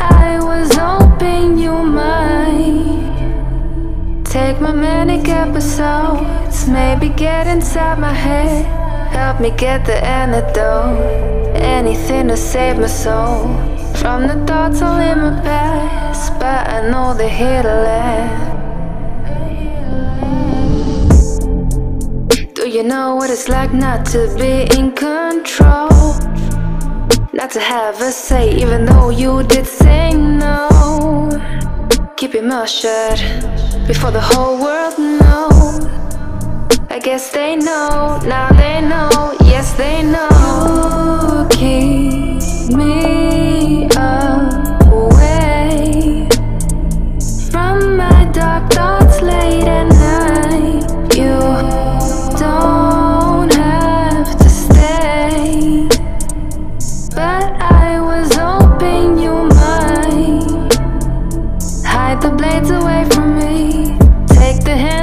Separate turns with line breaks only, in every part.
I was hoping you might take my manic episodes, maybe get inside my head, help me get the antidote. Anything to save my soul from the thoughts all in my past, but I know they're here to last. Do you know what it's like not to be in control? Not to have a say, even though you did say no. Keep your mouth shut before the whole world knows. I guess they know, now they know, yes they know.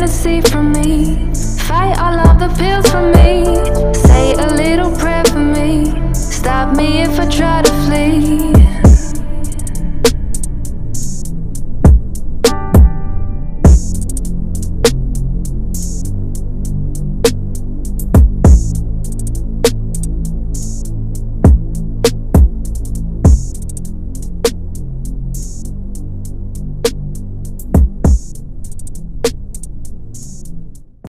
fantasy for me. Fight all of the pills for me. Say a little